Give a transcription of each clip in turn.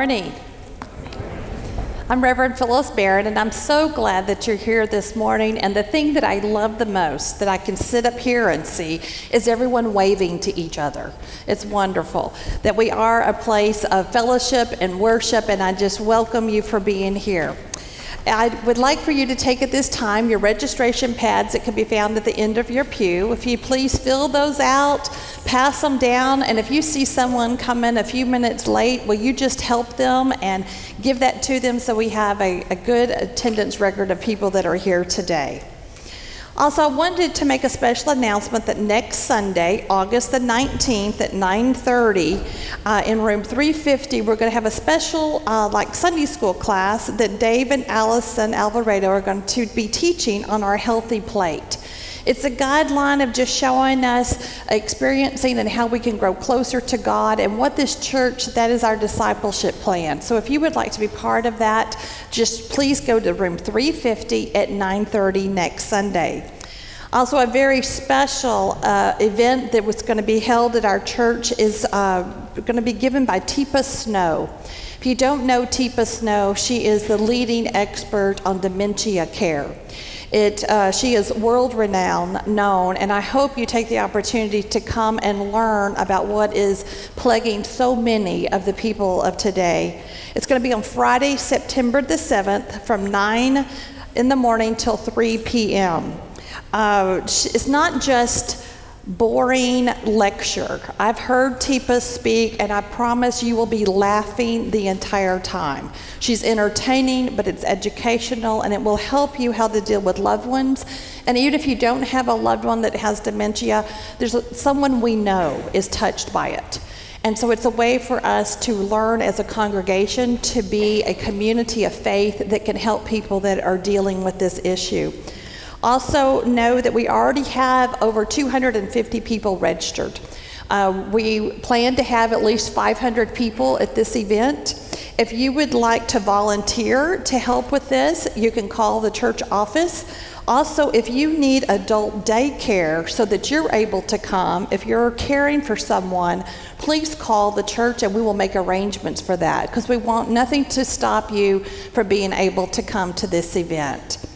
Morning. I'm Reverend Phyllis Barrett, and I'm so glad that you're here this morning. And the thing that I love the most that I can sit up here and see is everyone waving to each other. It's wonderful that we are a place of fellowship and worship, and I just welcome you for being here. I would like for you to take at this time your registration pads that can be found at the end of your pew. If you please fill those out, pass them down, and if you see someone come in a few minutes late, will you just help them and give that to them so we have a, a good attendance record of people that are here today? Also, I wanted to make a special announcement that next Sunday, August the 19th at 9:30, uh, in room 350, we're going to have a special uh, like Sunday school class that Dave and Allison Alvarado are going to be teaching on our healthy plate. It's a guideline of just showing us experiencing and how we can grow closer to God and what this church, that is our discipleship plan. So if you would like to be part of that, just please go to room 350 at 9:30 next Sunday. Also, a very special uh, event that was going to be held at our church is uh, going to be given by Teepa Snow. If you don't know Teepa Snow, she is the leading expert on dementia care. It, uh, she is world renowned, known, and I hope you take the opportunity to come and learn about what is plaguing so many of the people of today. It's going to be on Friday, September the 7th from 9 in the morning till 3 p.m. Uh, it's not just boring lecture. I've heard Teepa speak, and I promise you will be laughing the entire time. She's entertaining, but it's educational, and it will help you how to deal with loved ones. And even if you don't have a loved one that has dementia, there's someone we know is touched by it. And so it's a way for us to learn as a congregation to be a community of faith that can help people that are dealing with this issue. Also, know that we already have over 250 people registered. Uh, we plan to have at least 500 people at this event. If you would like to volunteer to help with this, you can call the church office. Also, if you need adult daycare so that you're able to come, if you're caring for someone, please call the church and we will make arrangements for that because we want nothing to stop you from being able to come to this event.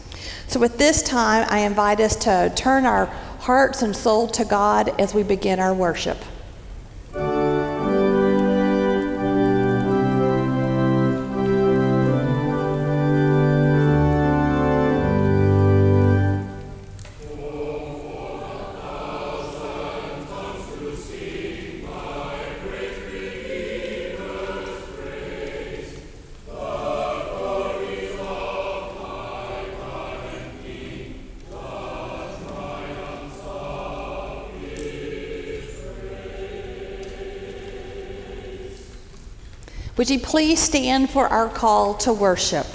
So, with this time, I invite us to turn our hearts and soul to God as we begin our worship. Would you please stand for our call to worship?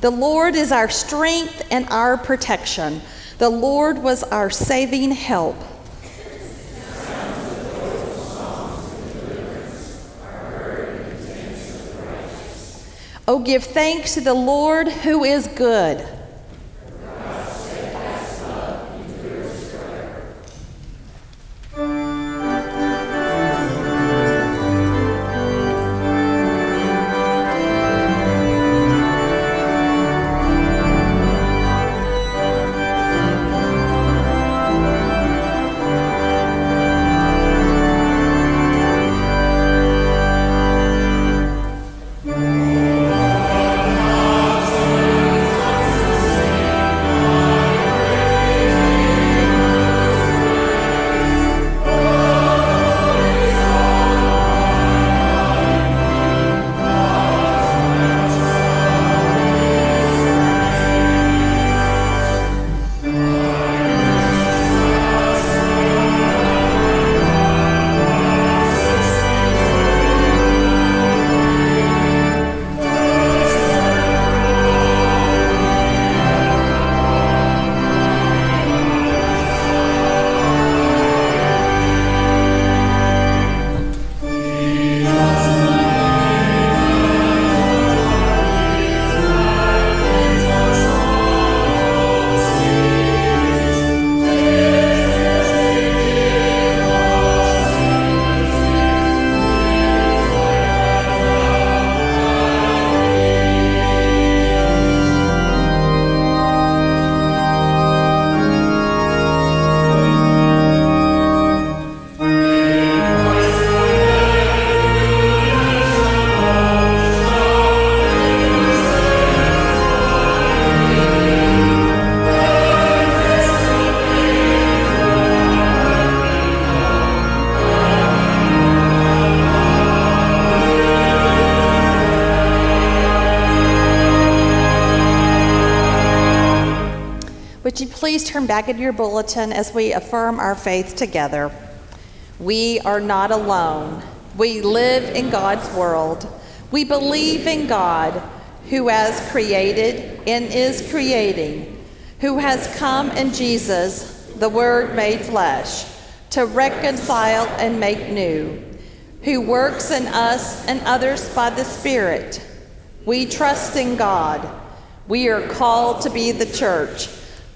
The Lord is our strength and our protection. The Lord was our saving help. Oh, give thanks to the Lord who is good. Turn back in your bulletin as we affirm our faith together? We are not alone. We live in God's world. We believe in God who has created and is creating, who has come in Jesus, the Word made flesh, to reconcile and make new, who works in us and others by the Spirit. We trust in God. We are called to be the church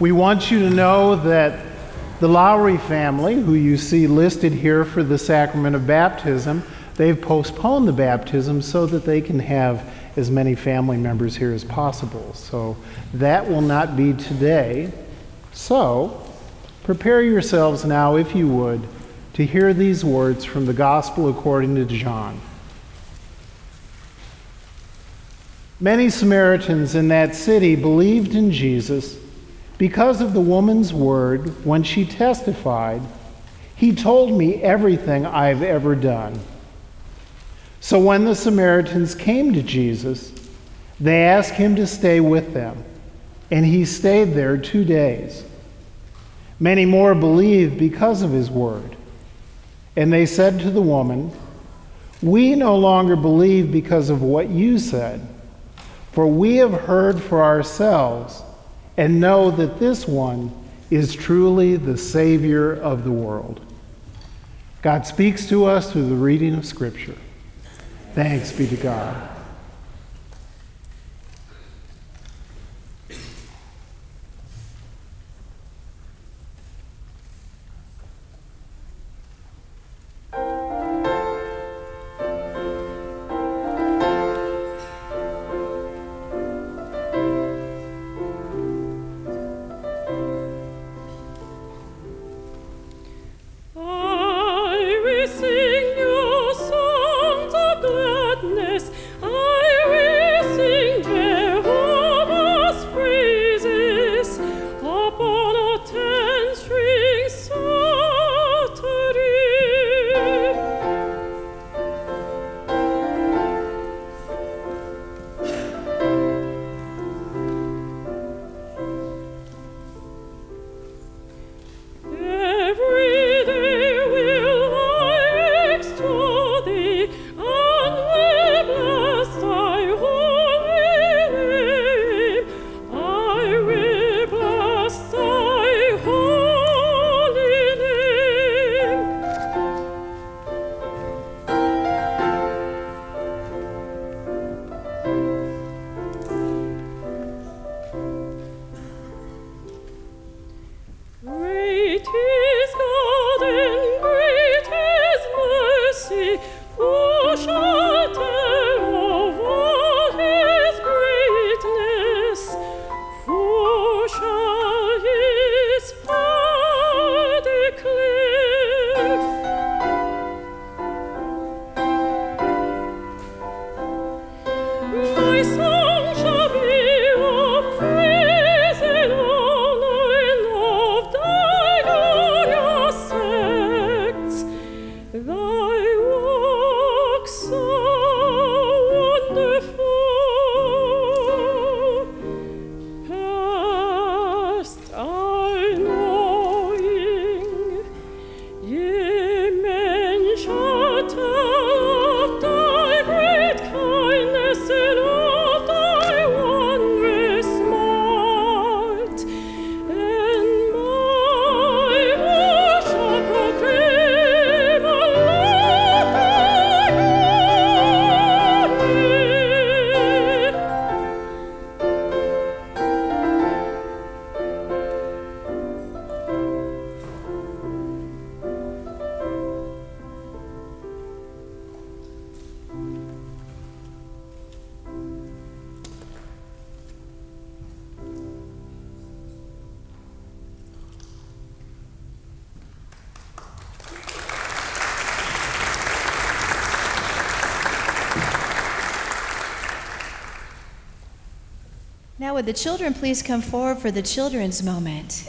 We want you to know that the Lowry family, who you see listed here for the sacrament of baptism, they've postponed the baptism so that they can have as many family members here as possible. So that will not be today. So prepare yourselves now, if you would, to hear these words from the Gospel according to John. Many Samaritans in that city believed in Jesus because of the woman's word when she testified, He told me everything I've ever done. So when the Samaritans came to Jesus, they asked him to stay with them, and he stayed there two days. Many more believed because of his word. And they said to the woman, We no longer believe because of what you said for we have heard for ourselves and know that this one is truly the Savior of the world. God speaks to us through the reading of Scripture. Thanks be to God. Would the children please come forward for the children's moment?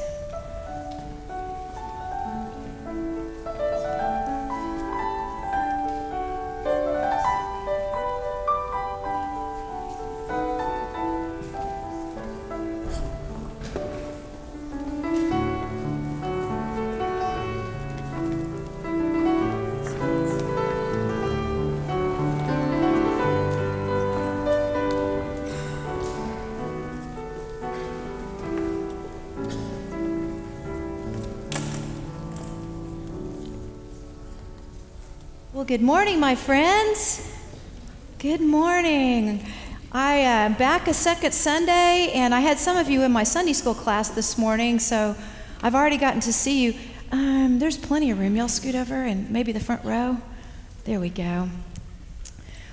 Well, good morning, my friends. Good morning. I am uh, back a second Sunday, and I had some of you in my Sunday school class this morning, so I've already gotten to see you. Um, there's plenty of room. Y'all scoot over and maybe the front row. There we go.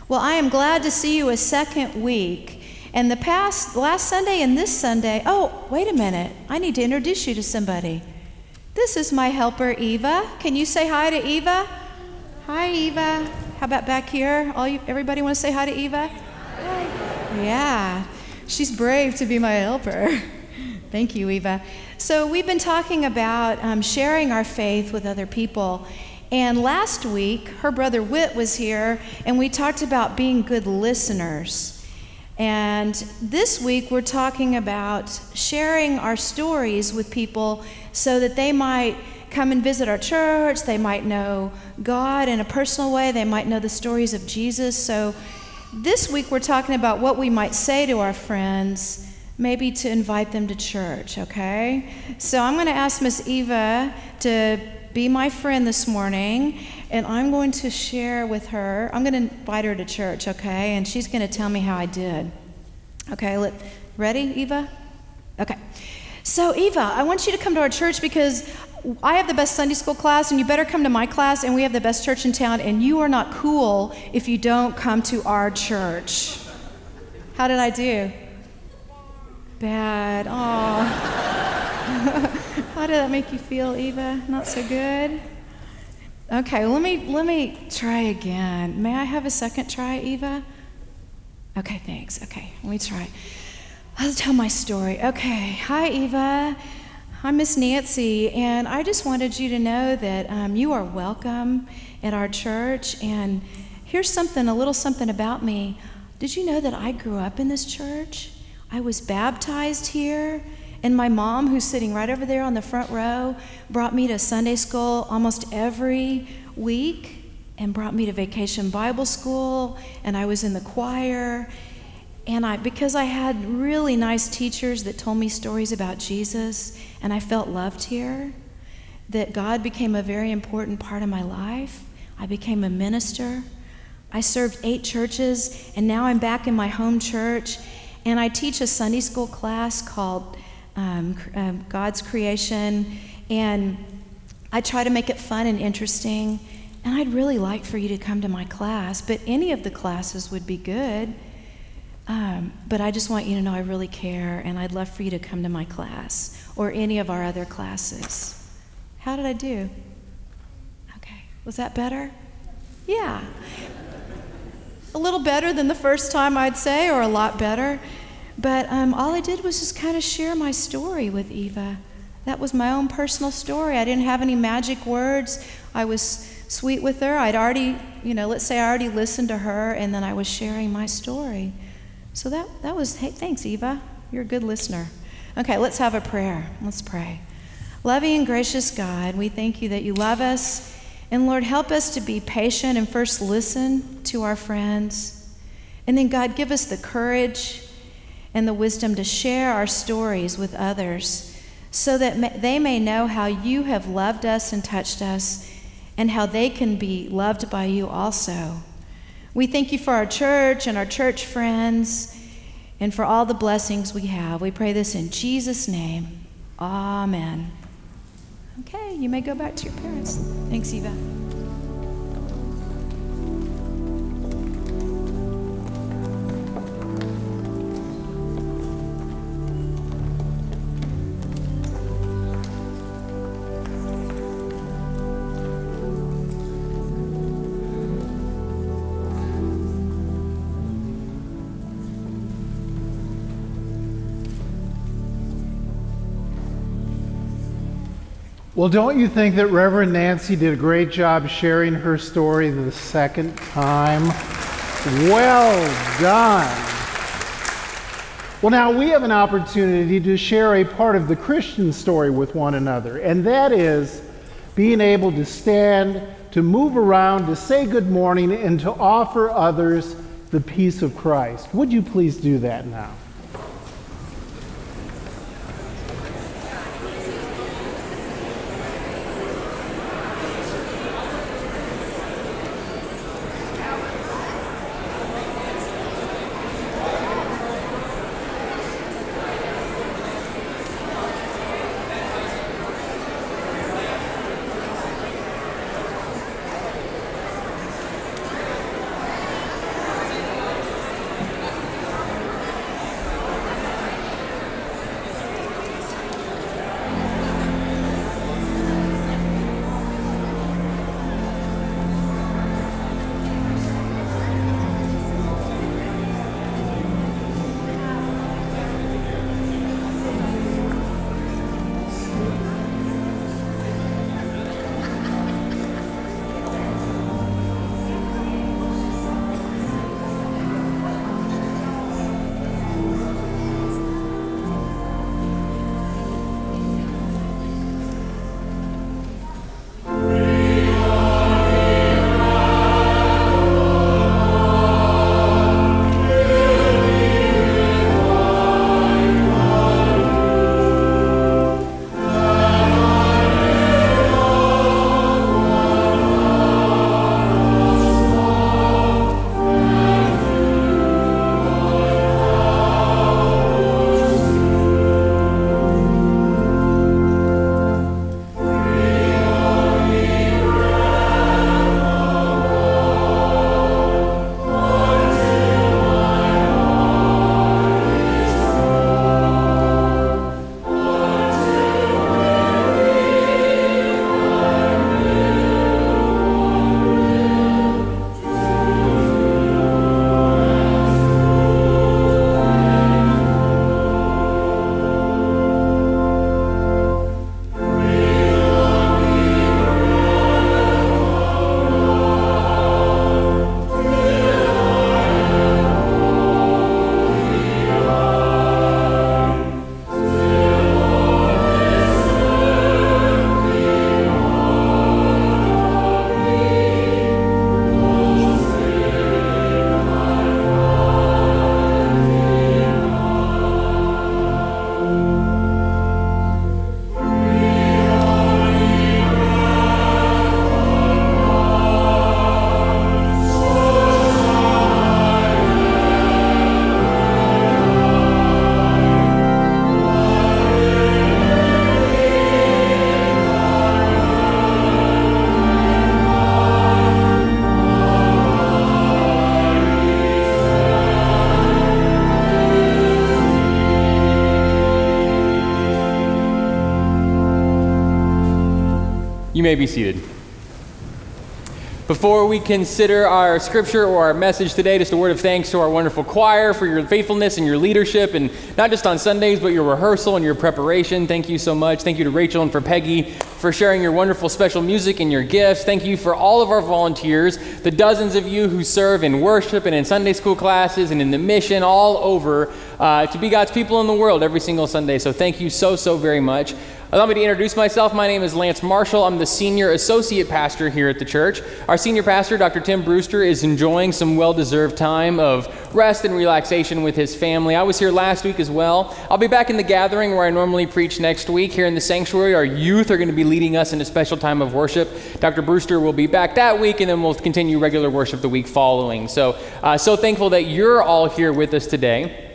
Well, I am glad to see you a second week. And the past, last Sunday and this Sunday, oh, wait a minute. I need to introduce you to somebody. This is my helper, Eva. Can you say hi to Eva? Hi, Eva. How about back here? All you, everybody want to say hi to Eva? Hi. Yeah, she's brave to be my helper. Thank you, Eva. So we've been talking about um, sharing our faith with other people. And last week, her brother Whit was here, and we talked about being good listeners. And this week, we're talking about sharing our stories with people so that they might come and visit our church. They might know God in a personal way. They might know the stories of Jesus. So this week we're talking about what we might say to our friends, maybe to invite them to church, okay? So I'm going to ask Miss Eva to be my friend this morning, and I'm going to share with her. I'm going to invite her to church, okay? And she's going to tell me how I did. Okay, let, ready, Eva? Okay. So, Eva, I want you to come to our church because I have the best Sunday school class, and you better come to my class, and we have the best church in town, and you are not cool if you don't come to our church. How did I do? Bad. Oh. How did that make you feel, Eva? Not so good? Okay, let me let me try again. May I have a second try, Eva? Okay, thanks. Okay, let me try. I'll tell my story. Okay. Hi, Eva. I'm Miss Nancy, and I just wanted you to know that um, you are welcome at our church. And here's something, a little something about me. Did you know that I grew up in this church? I was baptized here, and my mom, who's sitting right over there on the front row, brought me to Sunday school almost every week and brought me to vacation Bible school, and I was in the choir. And I, because I had really nice teachers that told me stories about Jesus, and I felt loved here, that God became a very important part of my life. I became a minister. I served eight churches, and now I'm back in my home church, and I teach a Sunday school class called um, um, God's Creation, and I try to make it fun and interesting. And I'd really like for you to come to my class, but any of the classes would be good. Um, but I just want you to know I really care, and I'd love for you to come to my class or any of our other classes. How did I do? Okay. Was that better? Yeah. A little better than the first time, I'd say, or a lot better. But um, all I did was just kind of share my story with Eva. That was my own personal story. I didn't have any magic words. I was sweet with her. I'd already, you know, let's say I already listened to her, and then I was sharing my story. So that, that was, hey, thanks, Eva. You're a good listener. Okay, let's have a prayer. Let's pray. Loving and gracious God, we thank you that you love us. And Lord, help us to be patient and first listen to our friends. And then, God, give us the courage and the wisdom to share our stories with others so that they may know how you have loved us and touched us and how they can be loved by you also. We thank you for our church and our church friends and for all the blessings we have. We pray this in Jesus' name. Amen. Okay, you may go back to your parents. Thanks, Eva. Well, don't you think that Reverend Nancy did a great job sharing her story the second time? Well done. Well, now we have an opportunity to share a part of the Christian story with one another, and that is being able to stand, to move around, to say good morning, and to offer others the peace of Christ. Would you please do that now? You may be seated. Before we consider our scripture or our message today, just a word of thanks to our wonderful choir for your faithfulness and your leadership, and not just on Sundays, but your rehearsal and your preparation. Thank you so much. Thank you to Rachel and for Peggy for sharing your wonderful special music and your gifts. Thank you for all of our volunteers, the dozens of you who serve in worship and in Sunday school classes and in the mission all over uh, to be God's people in the world every single Sunday. So thank you so, so very much. Allow me to introduce myself. My name is Lance Marshall. I'm the senior associate pastor here at the church. Our senior pastor, Dr. Tim Brewster, is enjoying some well deserved time of rest and relaxation with his family. I was here last week as well. I'll be back in the gathering where I normally preach next week here in the sanctuary. Our youth are going to be leading us in a special time of worship. Dr. Brewster will be back that week, and then we'll continue regular worship the week following. So, uh, so thankful that you're all here with us today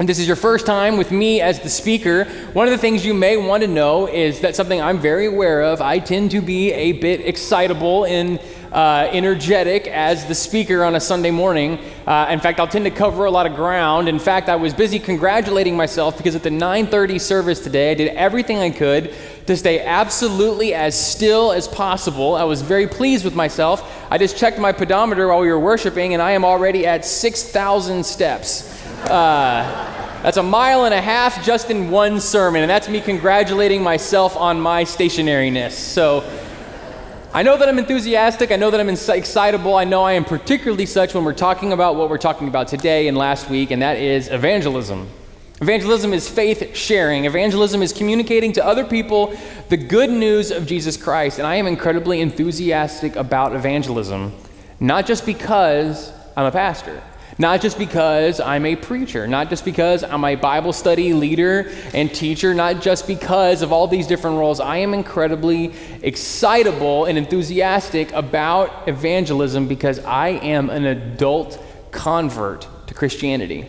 and this is your first time with me as the speaker, one of the things you may want to know is that something I'm very aware of. I tend to be a bit excitable and uh, energetic as the speaker on a Sunday morning. Uh, in fact, I'll tend to cover a lot of ground. In fact, I was busy congratulating myself because at the 9:30 service today, I did everything I could to stay absolutely as still as possible. I was very pleased with myself. I just checked my pedometer while we were worshiping, and I am already at 6,000 steps. Uh, That's a mile and a half just in one sermon, and that's me congratulating myself on my stationariness. So I know that I'm enthusiastic. I know that I'm excitable. I know I am particularly such when we're talking about what we're talking about today and last week, and that is evangelism. Evangelism is faith sharing. Evangelism is communicating to other people the good news of Jesus Christ. And I am incredibly enthusiastic about evangelism, not just because I'm a pastor. Not just because I'm a preacher, not just because I'm a Bible study leader and teacher, not just because of all these different roles. I am incredibly excitable and enthusiastic about evangelism because I am an adult convert to Christianity.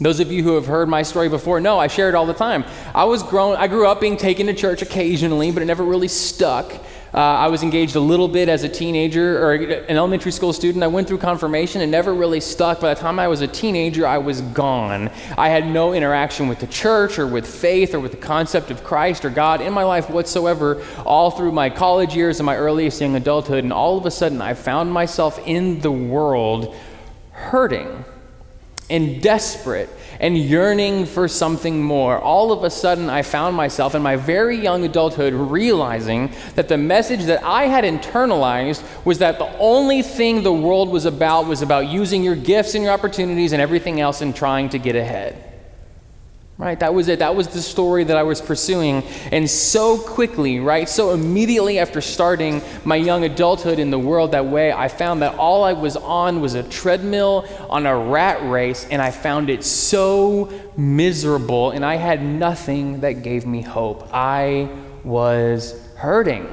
Those of you who have heard my story before know I share it all the time. I was grown I grew up being taken to church occasionally, but it never really stuck. Uh, I was engaged a little bit as a teenager or an elementary school student. I went through confirmation and never really stuck. By the time I was a teenager, I was gone. I had no interaction with the church or with faith or with the concept of Christ or God in my life whatsoever, all through my college years and my earliest young adulthood. And all of a sudden, I found myself in the world hurting and desperate and yearning for something more, all of a sudden I found myself in my very young adulthood realizing that the message that I had internalized was that the only thing the world was about was about using your gifts and your opportunities and everything else and trying to get ahead. Right, that was it. That was the story that I was pursuing. And so quickly, right, so immediately after starting my young adulthood in the world that way, I found that all I was on was a treadmill on a rat race, and I found it so miserable, and I had nothing that gave me hope. I was hurting,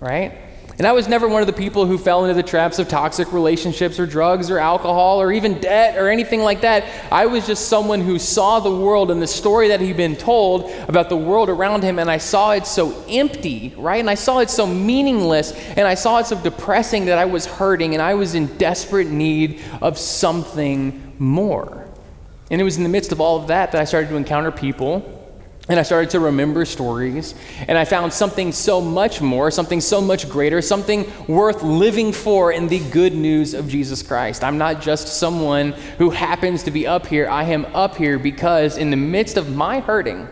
right? And I was never one of the people who fell into the traps of toxic relationships or drugs or alcohol or even debt or anything like that. I was just someone who saw the world and the story that he'd been told about the world around him, and I saw it so empty, right? And I saw it so meaningless, and I saw it so depressing that I was hurting and I was in desperate need of something more. And it was in the midst of all of that that I started to encounter people and I started to remember stories, and I found something so much more, something so much greater, something worth living for in the good news of Jesus Christ. I'm not just someone who happens to be up here. I am up here because, in the midst of my hurting,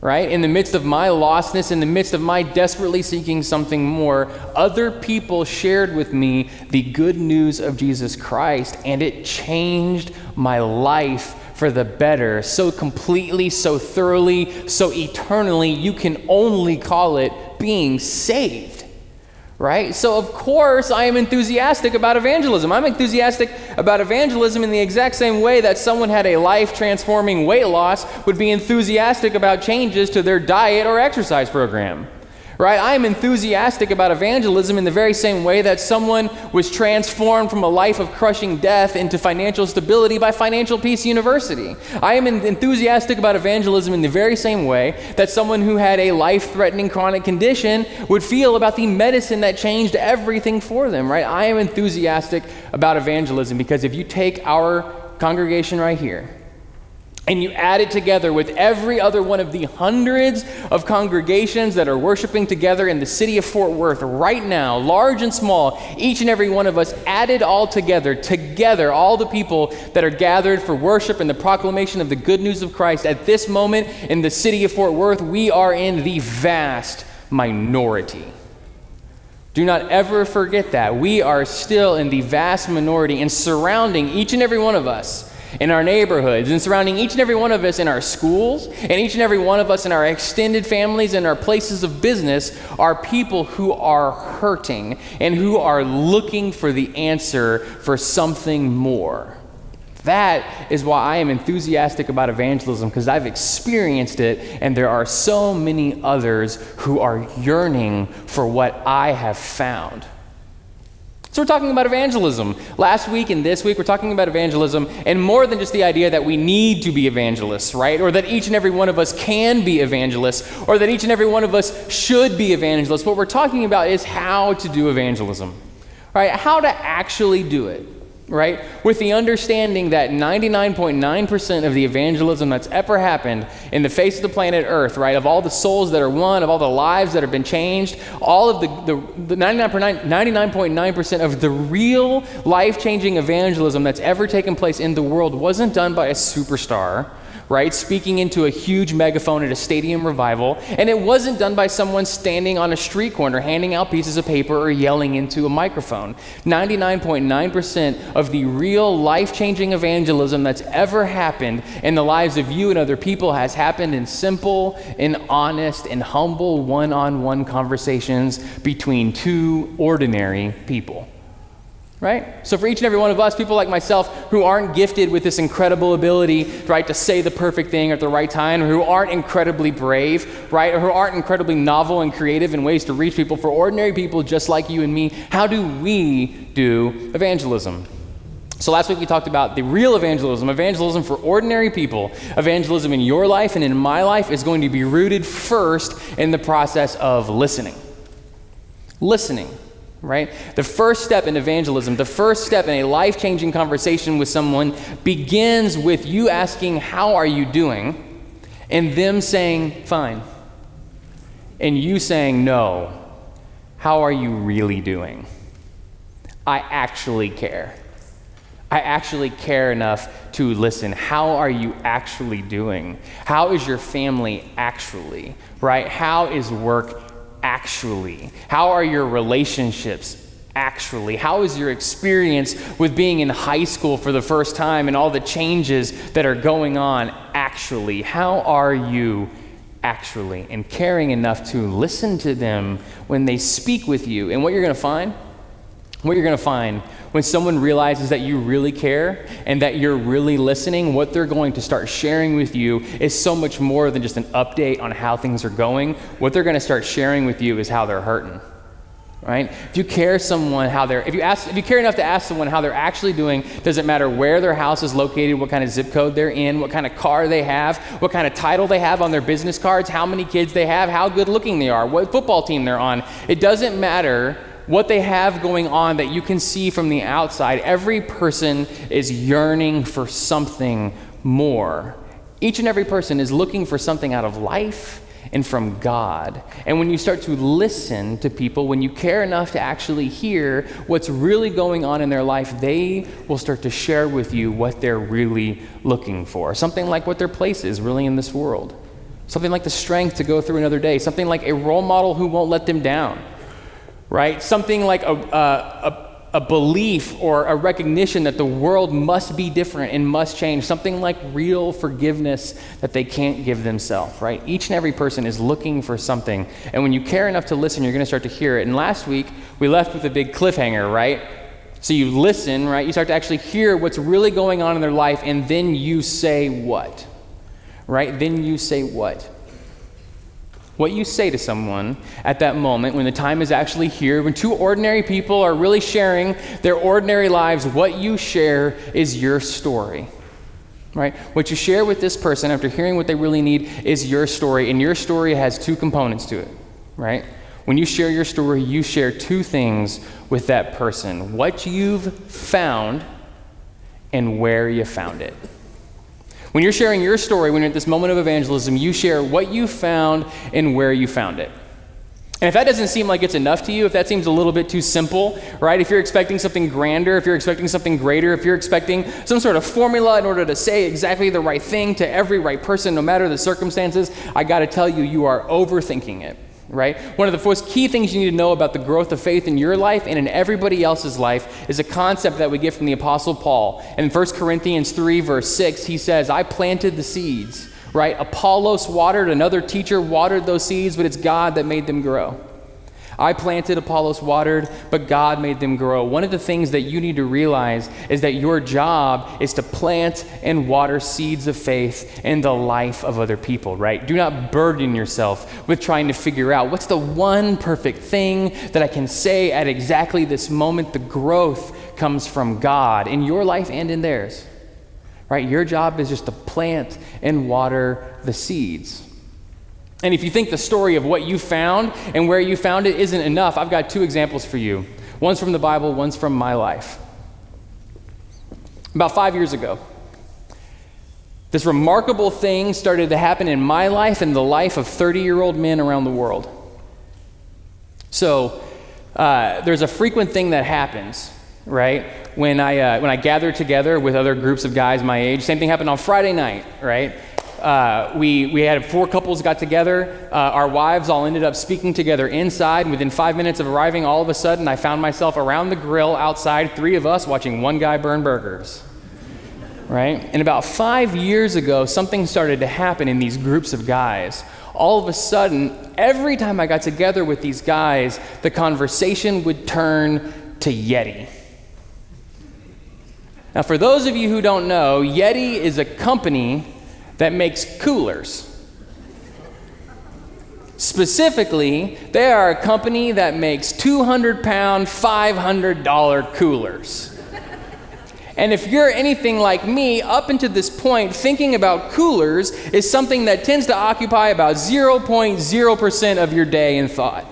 right, in the midst of my lostness, in the midst of my desperately seeking something more, other people shared with me the good news of Jesus Christ, and it changed my life for the better, so completely, so thoroughly, so eternally, you can only call it being saved. Right? So, of course, I am enthusiastic about evangelism. I'm enthusiastic about evangelism in the exact same way that someone had a life transforming weight loss would be enthusiastic about changes to their diet or exercise program right? I am enthusiastic about evangelism in the very same way that someone was transformed from a life of crushing death into financial stability by Financial Peace University. I am enthusiastic about evangelism in the very same way that someone who had a life threatening chronic condition would feel about the medicine that changed everything for them, right? I am enthusiastic about evangelism because if you take our congregation right here, and you add it together with every other one of the hundreds of congregations that are worshiping together in the city of Fort Worth right now, large and small, each and every one of us added all together, together, all the people that are gathered for worship and the proclamation of the good news of Christ at this moment in the city of Fort Worth, we are in the vast minority. Do not ever forget that. We are still in the vast minority and surrounding each and every one of us in our neighborhoods and surrounding each and every one of us in our schools and each and every one of us in our extended families and our places of business are people who are hurting and who are looking for the answer for something more. That is why I am enthusiastic about evangelism because I've experienced it, and there are so many others who are yearning for what I have found. So, we're talking about evangelism. Last week and this week, we're talking about evangelism, and more than just the idea that we need to be evangelists, right? Or that each and every one of us can be evangelists, or that each and every one of us should be evangelists. What we're talking about is how to do evangelism, right? How to actually do it. Right? With the understanding that 99.9% of the evangelism that's ever happened in the face of the planet Earth, right, of all the souls that are won, of all the lives that have been changed, all of the, the, the 99.9% of the real life changing evangelism that's ever taken place in the world wasn't done by a superstar right? Speaking into a huge megaphone at a stadium revival. And it wasn't done by someone standing on a street corner handing out pieces of paper or yelling into a microphone. 99.9% of the real life changing evangelism that's ever happened in the lives of you and other people has happened in simple and honest and humble one on one conversations between two ordinary people right? So for each and every one of us, people like myself who aren't gifted with this incredible ability, right, to say the perfect thing at the right time, or who aren't incredibly brave, right, or who aren't incredibly novel and creative in ways to reach people, for ordinary people just like you and me, how do we do evangelism? So last week we talked about the real evangelism. Evangelism for ordinary people. Evangelism in your life and in my life is going to be rooted first in the process of listening. Listening right? The first step in evangelism, the first step in a life changing conversation with someone begins with you asking, How are you doing? and them saying, Fine. And you saying, No. How are you really doing? I actually care. I actually care enough to listen. How are you actually doing? How is your family actually? Right? How is work actually? How are your relationships actually? How is your experience with being in high school for the first time and all the changes that are going on actually? How are you actually? And caring enough to listen to them when they speak with you. And what you're going to find, what you're going to find when someone realizes that you really care and that you're really listening, what they're going to start sharing with you is so much more than just an update on how things are going. What they're going to start sharing with you is how they're hurting. Right? If you care someone how they're if you ask if you care enough to ask someone how they're actually doing, doesn't matter where their house is located, what kind of zip code they're in, what kind of car they have, what kind of title they have on their business cards, how many kids they have, how good looking they are, what football team they're on. It doesn't matter what they have going on that you can see from the outside, every person is yearning for something more. Each and every person is looking for something out of life and from God. And when you start to listen to people, when you care enough to actually hear what's really going on in their life, they will start to share with you what they're really looking for. Something like what their place is really in this world. Something like the strength to go through another day. Something like a role model who won't let them down right? Something like a, a, a, belief or a recognition that the world must be different and must change. Something like real forgiveness that they can't give themselves, right? Each and every person is looking for something. And when you care enough to listen, you're going to start to hear it. And last week, we left with a big cliffhanger, right? So you listen, right? You start to actually hear what's really going on in their life, and then you say what? Right? Then you say what? What you say to someone at that moment when the time is actually here, when two ordinary people are really sharing their ordinary lives, what you share is your story. Right? What you share with this person after hearing what they really need is your story, and your story has two components to it. Right? When you share your story, you share two things with that person what you've found and where you found it. When you're sharing your story, when you're at this moment of evangelism, you share what you found and where you found it. And if that doesn't seem like it's enough to you, if that seems a little bit too simple, right? If you're expecting something grander, if you're expecting something greater, if you're expecting some sort of formula in order to say exactly the right thing to every right person, no matter the circumstances, I got to tell you, you are overthinking it right? One of the first key things you need to know about the growth of faith in your life and in everybody else's life is a concept that we get from the Apostle Paul. In 1 Corinthians 3, verse 6, he says, I planted the seeds, right? Apollos watered, another teacher watered those seeds, but it's God that made them grow. I planted, Apollos watered, but God made them grow. One of the things that you need to realize is that your job is to plant and water seeds of faith in the life of other people, right? Do not burden yourself with trying to figure out what's the one perfect thing that I can say at exactly this moment. The growth comes from God in your life and in theirs, right? Your job is just to plant and water the seeds. And if you think the story of what you found and where you found it isn't enough, I've got two examples for you. One's from the Bible, one's from my life. about five years ago, this remarkable thing started to happen in my life and the life of 30 year old men around the world. So, uh, there's a frequent thing that happens, right? When I, uh, when I gather together with other groups of guys my age, same thing happened on Friday night, right? Uh, we, we had four couples got together. Uh, our wives all ended up speaking together inside. Within five minutes of arriving, all of a sudden, I found myself around the grill outside, three of us watching one guy burn burgers. Right? And about five years ago, something started to happen in these groups of guys. All of a sudden, every time I got together with these guys, the conversation would turn to Yeti. Now, for those of you who don't know, Yeti is a company that makes coolers. Specifically, they are a company that makes 200 pound, $500 coolers. And if you're anything like me, up until this point, thinking about coolers is something that tends to occupy about 0.0% of your day in thought.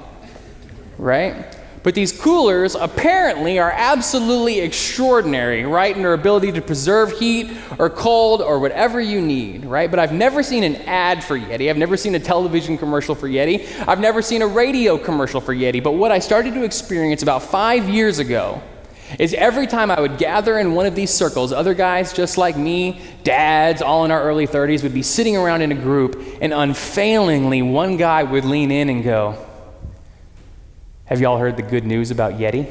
Right? But these coolers apparently are absolutely extraordinary, right, in their ability to preserve heat or cold or whatever you need, right? But I've never seen an ad for Yeti. I've never seen a television commercial for Yeti. I've never seen a radio commercial for Yeti. But what I started to experience about five years ago is every time I would gather in one of these circles, other guys just like me, dads, all in our early 30s, would be sitting around in a group, and unfailingly, one guy would lean in and go, have y'all heard the good news about Yeti?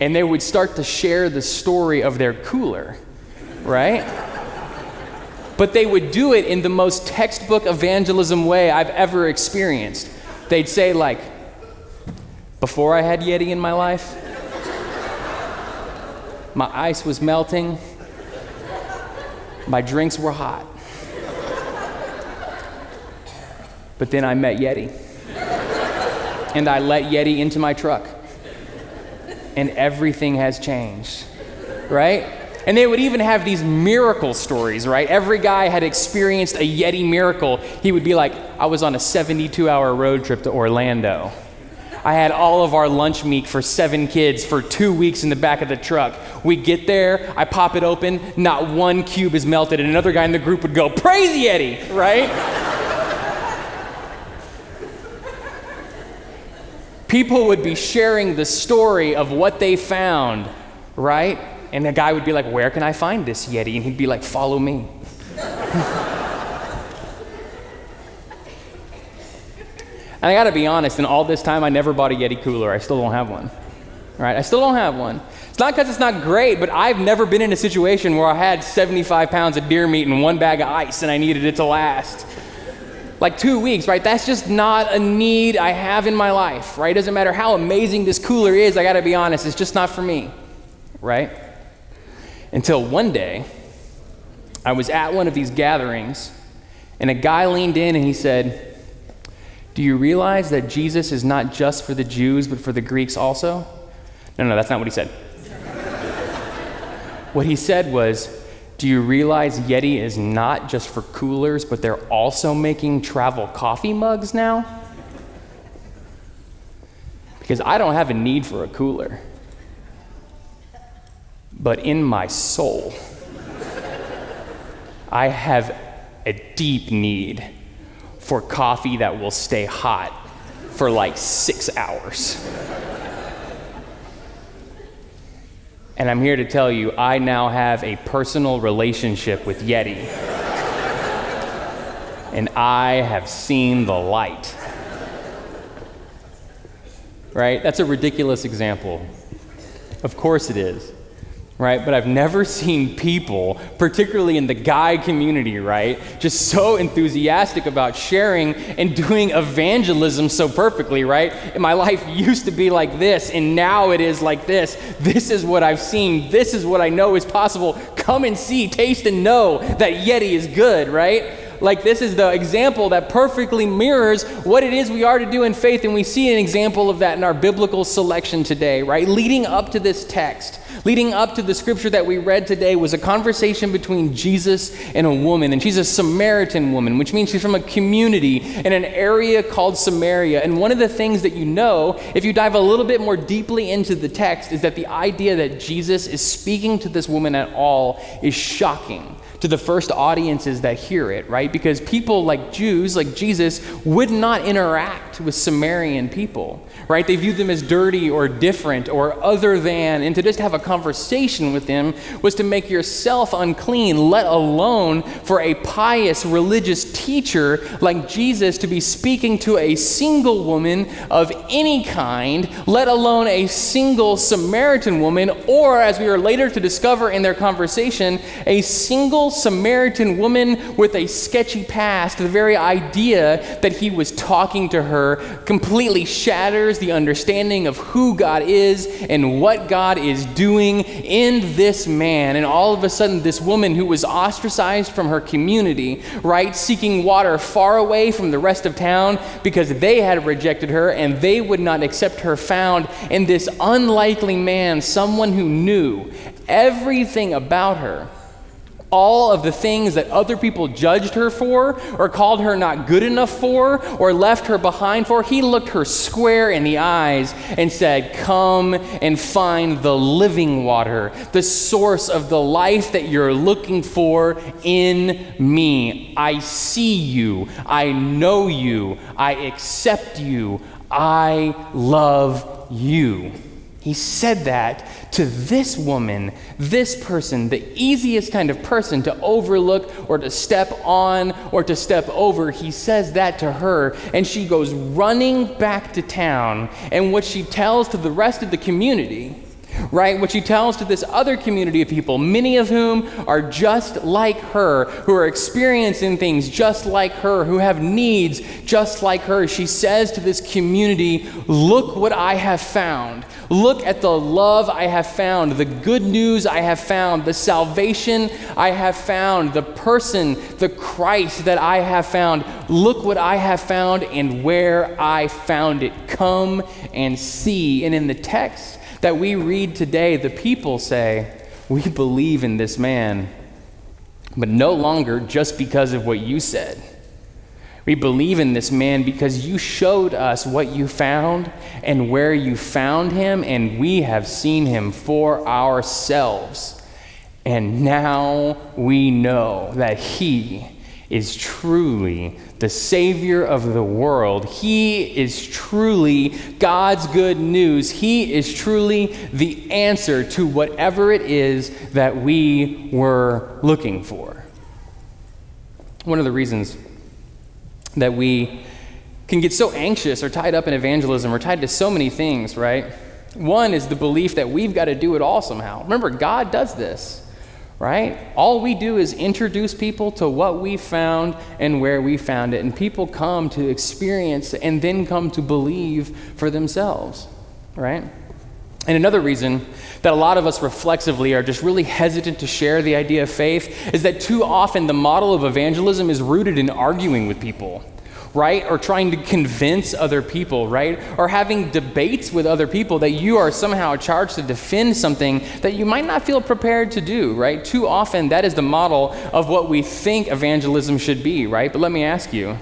and they would start to share the story of their cooler, right? But they would do it in the most textbook evangelism way I've ever experienced. They'd say, like, before I had Yeti in my life, my ice was melting, my drinks were hot. But then I met Yeti and I let Yeti into my truck. And everything has changed, right? And they would even have these miracle stories, right? Every guy had experienced a Yeti miracle. He would be like, I was on a 72 hour road trip to Orlando. I had all of our lunch meat for seven kids for two weeks in the back of the truck. We get there, I pop it open, not one cube is melted, and another guy in the group would go, Praise Yeti, right? People would be sharing the story of what they found, right? And the guy would be like, Where can I find this Yeti? And he'd be like, Follow me. And I gotta be honest, in all this time, I never bought a Yeti cooler. I still don't have one. Right? I still don't have one. It's not because it's not great, but I've never been in a situation where I had 75 pounds of deer meat and one bag of ice and I needed it to last like two weeks, right? That's just not a need I have in my life, right? It doesn't matter how amazing this cooler is, I gotta be honest, it's just not for me, right? Until one day, I was at one of these gatherings, and a guy leaned in and he said, Do you realize that Jesus is not just for the Jews, but for the Greeks also? No, no, that's not what he said. what he said was, do you realize Yeti is not just for coolers, but they're also making travel coffee mugs now? Because I don't have a need for a cooler. But in my soul, I have a deep need for coffee that will stay hot for like six hours. And I'm here to tell you, I now have a personal relationship with Yeti. and I have seen the light. Right? That's a ridiculous example. Of course it is right? But I've never seen people, particularly in the guy community, right, just so enthusiastic about sharing and doing evangelism so perfectly, right? My life used to be like this, and now it is like this. This is what I've seen. This is what I know is possible. Come and see, taste, and know that Yeti is good, right? Like, this is the example that perfectly mirrors what it is we are to do in faith. And we see an example of that in our biblical selection today, right? Leading up to this text, leading up to the scripture that we read today, was a conversation between Jesus and a woman. And she's a Samaritan woman, which means she's from a community in an area called Samaria. And one of the things that you know, if you dive a little bit more deeply into the text, is that the idea that Jesus is speaking to this woman at all is shocking to the first audiences that hear it, right? Because people like Jews, like Jesus, would not interact with Samaritan people, right? They viewed them as dirty or different or other than, and to just have a conversation with them was to make yourself unclean, let alone for a pious religious teacher like Jesus to be speaking to a single woman of any kind, let alone a single Samaritan woman, or as we are later to discover in their conversation, a single Samaritan woman with a sketchy past, the very idea that he was talking to her completely shatters the understanding of who God is and what God is doing in this man. And all of a sudden, this woman who was ostracized from her community, right, seeking water far away from the rest of town because they had rejected her and they would not accept her, found in this unlikely man someone who knew everything about her all of the things that other people judged her for, or called her not good enough for, or left her behind for, he looked her square in the eyes and said, Come and find the living water, the source of the life that you're looking for in me. I see you. I know you. I accept you. I love you. He said that to this woman, this person, the easiest kind of person to overlook or to step on or to step over. He says that to her, and she goes running back to town. And what she tells to the rest of the community, right, what she tells to this other community of people, many of whom are just like her, who are experiencing things just like her, who have needs just like her, she says to this community, Look what I have found. Look at the love I have found, the good news I have found, the salvation I have found, the person, the Christ that I have found. Look what I have found and where I found it. Come and see. And in the text that we read today, the people say, We believe in this man, but no longer just because of what you said. We believe in this man because you showed us what you found and where you found him, and we have seen him for ourselves. And now we know that he is truly the Savior of the world. He is truly God's good news. He is truly the answer to whatever it is that we were looking for. One of the reasons that we can get so anxious or tied up in evangelism or tied to so many things, right? One is the belief that we've got to do it all somehow. Remember, God does this, right? All we do is introduce people to what we found and where we found it. And people come to experience and then come to believe for themselves, right? And another reason that a lot of us reflexively are just really hesitant to share the idea of faith is that too often the model of evangelism is rooted in arguing with people, right? Or trying to convince other people, right? Or having debates with other people that you are somehow charged to defend something that you might not feel prepared to do, right? Too often that is the model of what we think evangelism should be, right? But let me ask you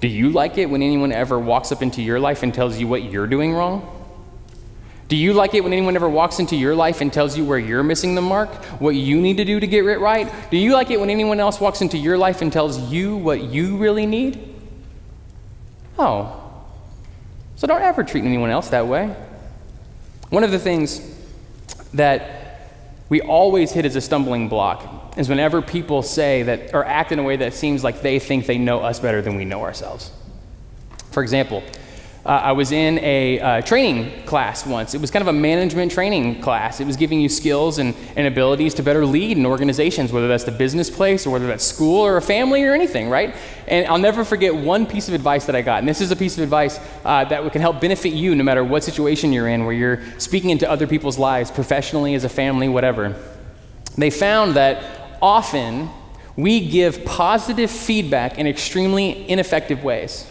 do you like it when anyone ever walks up into your life and tells you what you're doing wrong? Do you like it when anyone ever walks into your life and tells you where you're missing the mark, what you need to do to get it right? Do you like it when anyone else walks into your life and tells you what you really need? Oh. So don't ever treat anyone else that way. One of the things that we always hit as a stumbling block is whenever people say that or act in a way that seems like they think they know us better than we know ourselves. For example, uh, I was in a uh, training class once. It was kind of a management training class. It was giving you skills and, and abilities to better lead in organizations, whether that's the business place or whether that's school or a family or anything, right? And I'll never forget one piece of advice that I got. And this is a piece of advice uh, that can help benefit you no matter what situation you're in, where you're speaking into other people's lives, professionally, as a family, whatever. They found that often we give positive feedback in extremely ineffective ways.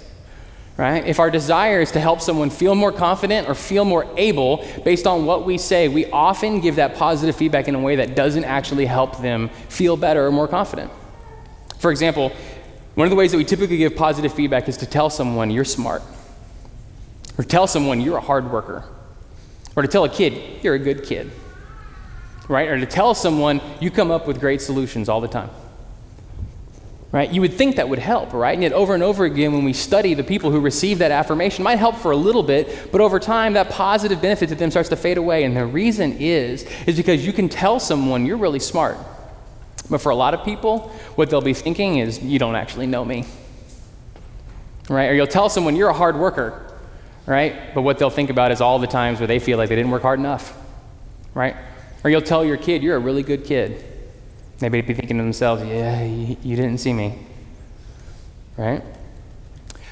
Right? If our desire is to help someone feel more confident or feel more able based on what we say, we often give that positive feedback in a way that doesn't actually help them feel better or more confident. For example, one of the ways that we typically give positive feedback is to tell someone you're smart, or tell someone you're a hard worker, or to tell a kid you're a good kid, right? Or to tell someone you come up with great solutions all the time right? You would think that would help, right? And yet, over and over again, when we study the people who receive that affirmation, might help for a little bit, but over time, that positive benefit to them starts to fade away. And the reason is, is because you can tell someone you're really smart. But for a lot of people, what they'll be thinking is, you don't actually know me. Right? Or you'll tell someone you're a hard worker, right? But what they'll think about is all the times where they feel like they didn't work hard enough, right? Or you'll tell your kid you're a really good kid, Maybe they'd be thinking to themselves, yeah, you, you didn't see me. Right?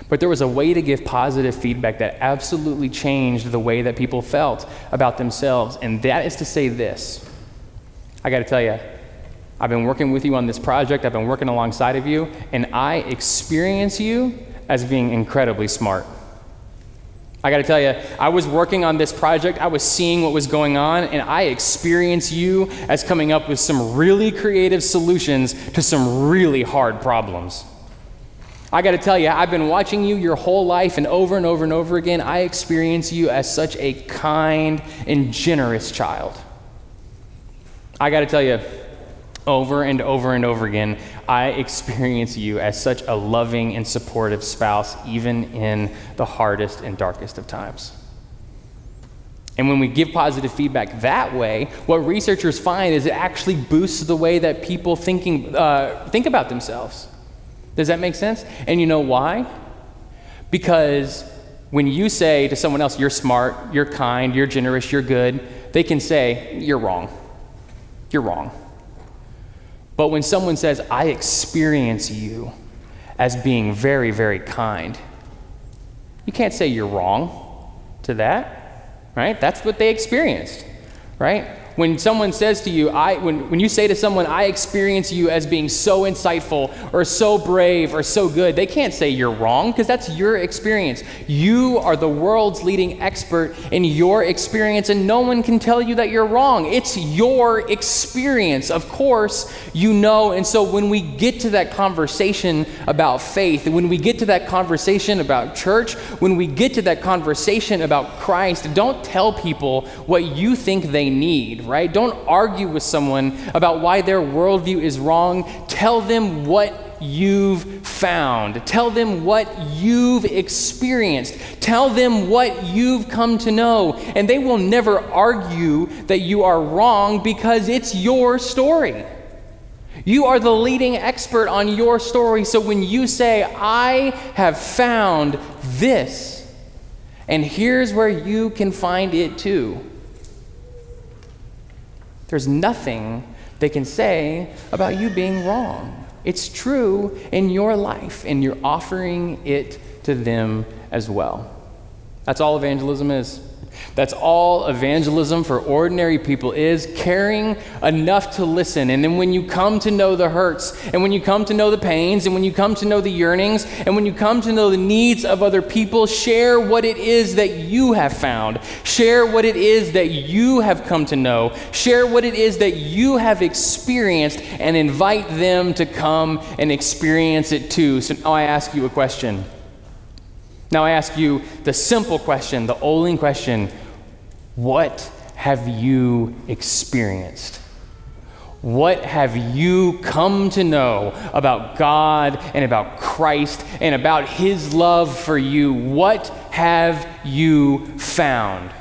But there was a way to give positive feedback that absolutely changed the way that people felt about themselves. And that is to say this I got to tell you, I've been working with you on this project, I've been working alongside of you, and I experience you as being incredibly smart. I got to tell you, I was working on this project, I was seeing what was going on, and I experience you as coming up with some really creative solutions to some really hard problems. I got to tell you, I've been watching you your whole life, and over and over and over again, I experience you as such a kind and generous child. I got to tell you, over and over and over again, I experience you as such a loving and supportive spouse, even in the hardest and darkest of times. And when we give positive feedback that way, what researchers find is it actually boosts the way that people thinking, uh, think about themselves. Does that make sense? And you know why? Because when you say to someone else, you're smart, you're kind, you're generous, you're good, they can say, you're wrong. You're wrong. But when someone says, I experience you as being very, very kind, you can't say you're wrong to that, right? That's what they experienced, right? When someone says to you, I, when, when you say to someone, I experience you as being so insightful or so brave or so good, they can't say you're wrong because that's your experience. You are the world's leading expert in your experience, and no one can tell you that you're wrong. It's your experience. Of course, you know. And so when we get to that conversation about faith, when we get to that conversation about church, when we get to that conversation about Christ, don't tell people what you think they need right? Don't argue with someone about why their worldview is wrong. Tell them what you've found. Tell them what you've experienced. Tell them what you've come to know. And they will never argue that you are wrong because it's your story. You are the leading expert on your story. So when you say, I have found this, and here's where you can find it too there's nothing they can say about you being wrong. It's true in your life, and you're offering it to them as well. That's all evangelism is. That's all evangelism for ordinary people is caring enough to listen. And then when you come to know the hurts, and when you come to know the pains, and when you come to know the yearnings, and when you come to know the needs of other people, share what it is that you have found. Share what it is that you have come to know. Share what it is that you have experienced, and invite them to come and experience it too. So now I ask you a question. Now I ask you the simple question, the only question what have you experienced? What have you come to know about God and about Christ and about His love for you? What have you found?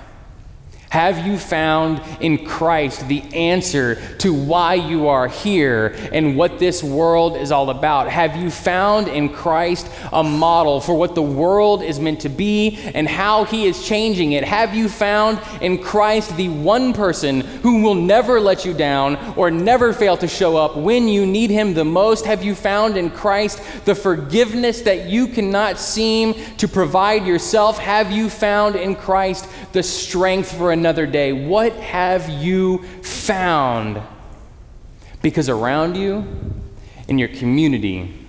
Have you found in Christ the answer to why you are here and what this world is all about? Have you found in Christ a model for what the world is meant to be and how He is changing it? Have you found in Christ the one person who will never let you down or never fail to show up when you need Him the most? Have you found in Christ the forgiveness that you cannot seem to provide yourself? Have you found in Christ the strength for another? day, what have you found? Because around you, in your community,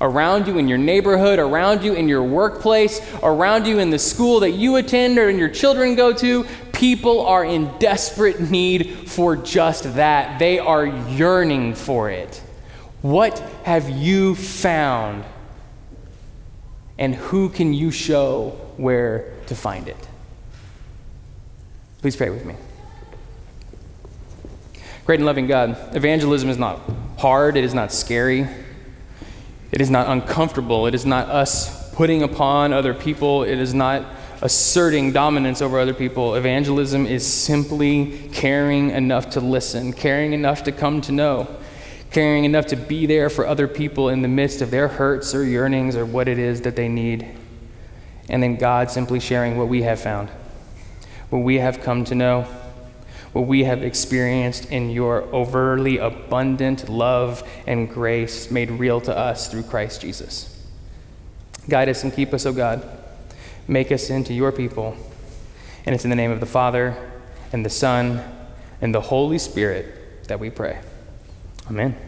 around you in your neighborhood, around you in your workplace, around you in the school that you attend or in your children go to. People are in desperate need for just that. They are yearning for it. What have you found? And who can you show where to find it? Please pray with me. Great and loving God, evangelism is not hard, it is not scary, it is not uncomfortable, it is not us putting upon other people, it is not asserting dominance over other people. Evangelism is simply caring enough to listen, caring enough to come to know, caring enough to be there for other people in the midst of their hurts or yearnings or what it is that they need. And then God simply sharing what we have found, what we have come to know what we have experienced in your overly abundant love and grace made real to us through Christ Jesus. Guide us and keep us, O oh God. Make us into your people. And it's in the name of the Father, and the Son, and the Holy Spirit that we pray. Amen.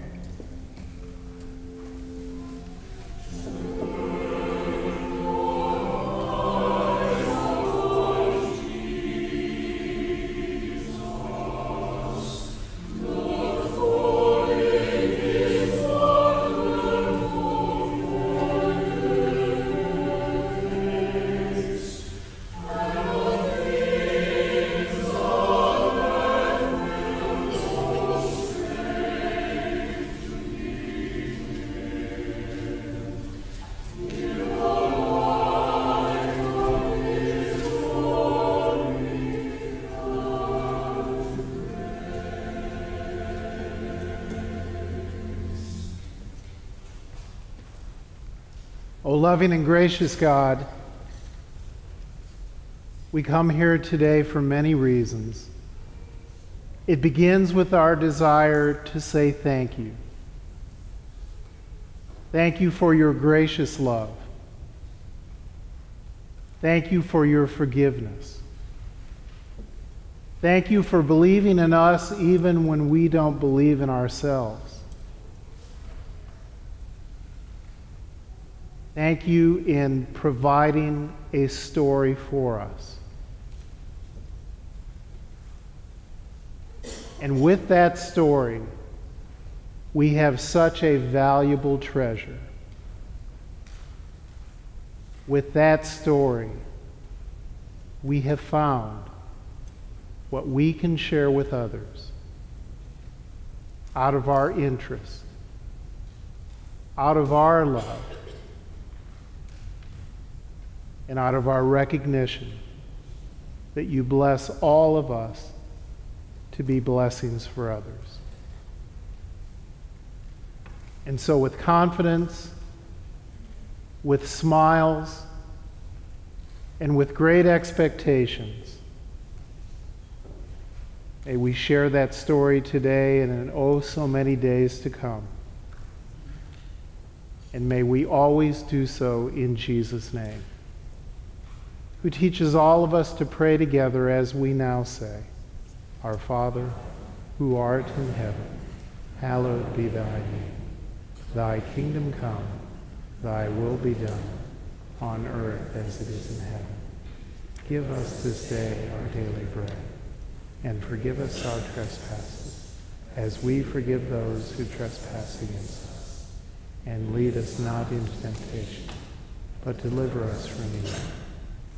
Loving and gracious God, we come here today for many reasons. It begins with our desire to say thank you. Thank you for your gracious love. Thank you for your forgiveness. Thank you for believing in us even when we don't believe in ourselves. Thank you in providing a story for us. And with that story, we have such a valuable treasure. With that story, we have found what we can share with others out of our interest, out of our love and out of our recognition that you bless all of us to be blessings for others. And so, with confidence, with smiles, and with great expectations, may we share that story today and in oh so many days to come. And may we always do so in Jesus' name who teaches all of us to pray together as we now say, Our Father, who art in heaven, hallowed be thy name. Thy kingdom come, thy will be done, on earth as it is in heaven. Give us this day our daily bread, and forgive us our trespasses, as we forgive those who trespass against us. And lead us not into temptation, but deliver us from evil.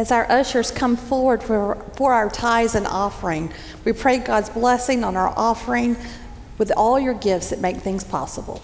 As our ushers come forward for, for our tithes and offering, we pray God's blessing on our offering with all your gifts that make things possible.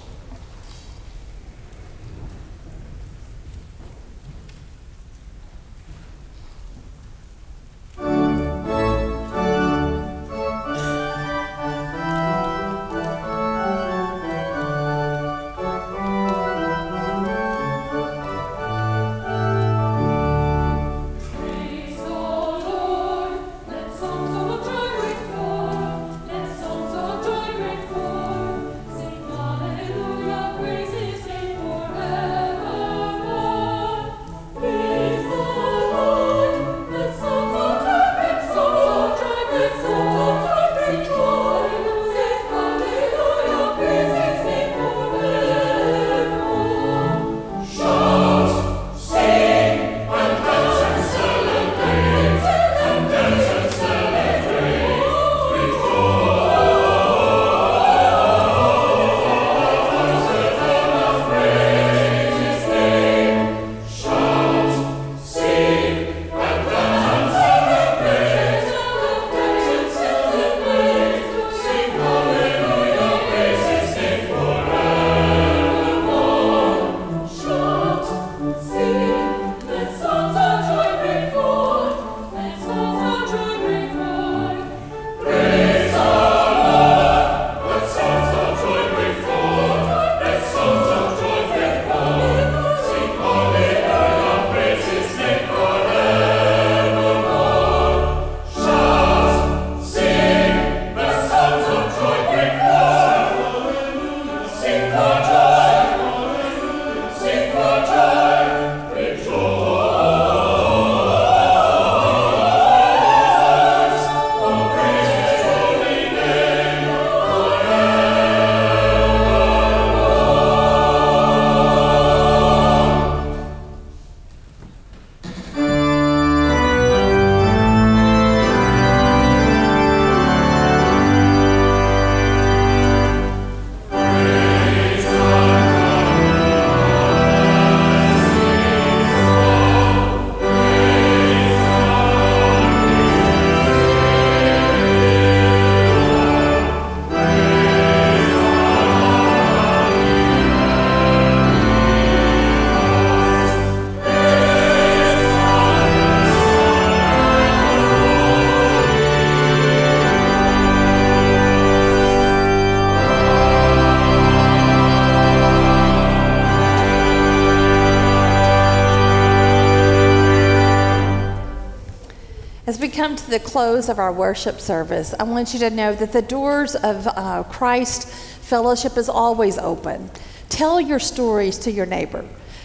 As we come to the close of our worship service, I want you to know that the doors of uh, Christ Fellowship is always open. Tell your stories to your neighbor.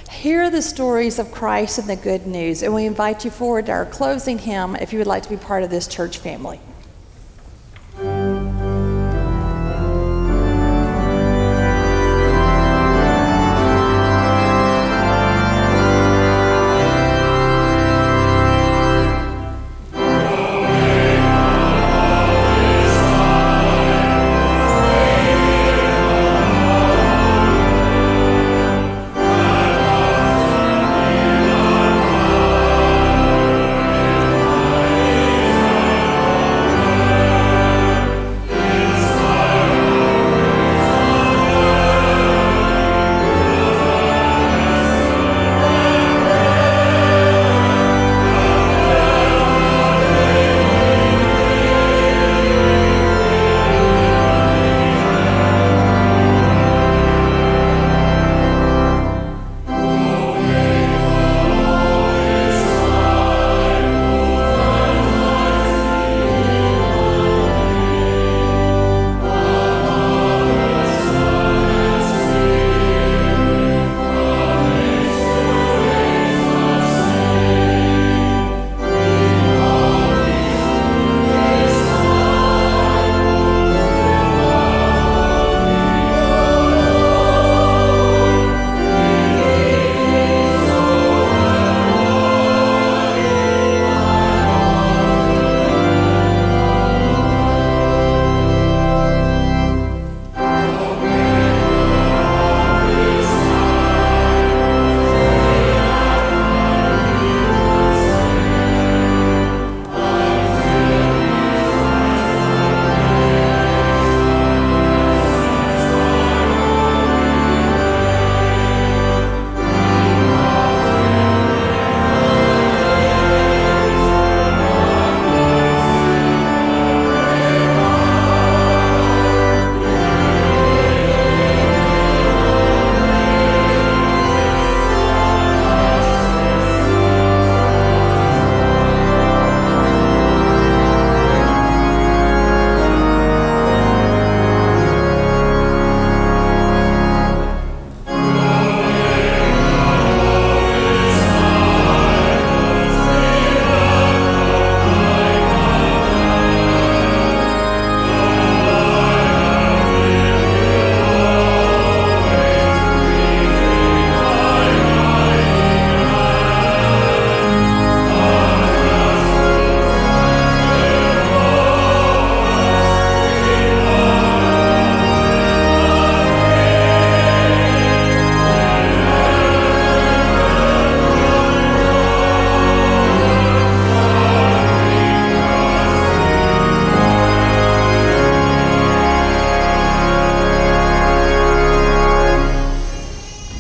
Hear the stories of Christ and the good news, and we invite you forward to our closing hymn if you would like to be part of this church family.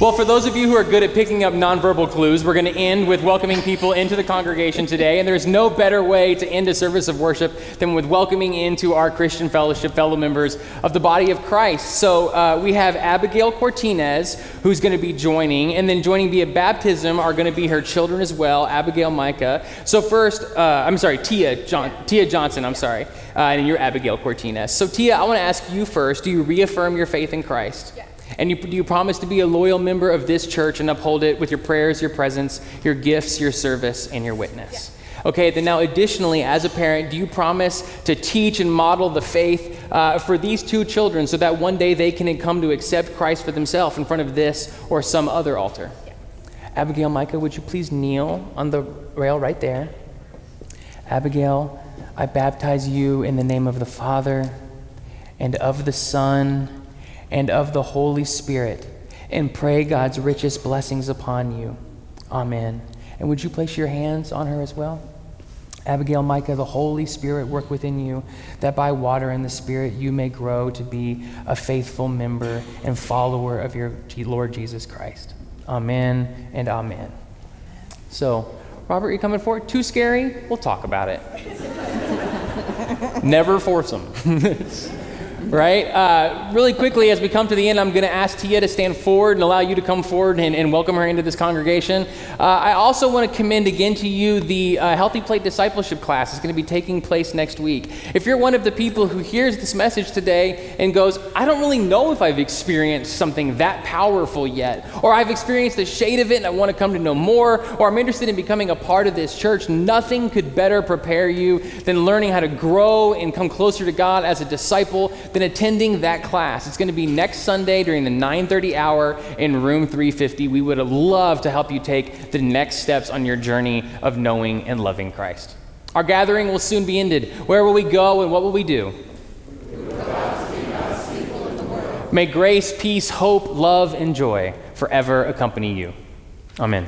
Well, for those of you who are good at picking up nonverbal clues, we're going to end with welcoming people into the congregation today. And there's no better way to end a service of worship than with welcoming into our Christian fellowship fellow members of the body of Christ. So uh, we have Abigail Cortinez, who's going to be joining, and then joining via baptism are going to be her children as well, Abigail Micah. So first, uh, I'm sorry, Tia, John, Tia Johnson, I'm sorry, uh, and you're Abigail Cortinez. So Tia, I want to ask you first, do you reaffirm your faith in Christ? And you, do you promise to be a loyal member of this church and uphold it with your prayers, your presence, your gifts, your service, and your witness? Okay, then now additionally, as a parent, do you promise to teach and model the faith uh, for these two children so that one day they can come to accept Christ for themselves in front of this or some other altar? Abigail Micah, would you please kneel on the rail right there? Abigail, I baptize you in the name of the Father and of the Son and of the Holy Spirit, and pray God's richest blessings upon you. Amen. And would you place your hands on her as well? Abigail, Micah, the Holy Spirit work within you, that by water and the Spirit you may grow to be a faithful member and follower of your Lord Jesus Christ. Amen and amen. So, Robert, you coming forward? Too scary? We'll talk about it. Never force them. right? Uh, really quickly, as we come to the end, I'm going to ask Tia to stand forward and allow you to come forward and, and welcome her into this congregation. Uh, I also want to commend again to you the uh, Healthy Plate Discipleship class. It's going to be taking place next week. If you're one of the people who hears this message today and goes, I don't really know if I've experienced something that powerful yet, or I've experienced a shade of it and I want to come to know more, or I'm interested in becoming a part of this church, nothing could better prepare you than learning how to grow and come closer to God as a disciple than attending that class. It's going to be next Sunday during the 9:30 hour in room 350. We would love to help you take the next steps on your journey of knowing and loving Christ. Our gathering will soon be ended. Where will we go and what will we do? May grace, peace, hope, love, and joy forever accompany you. Amen.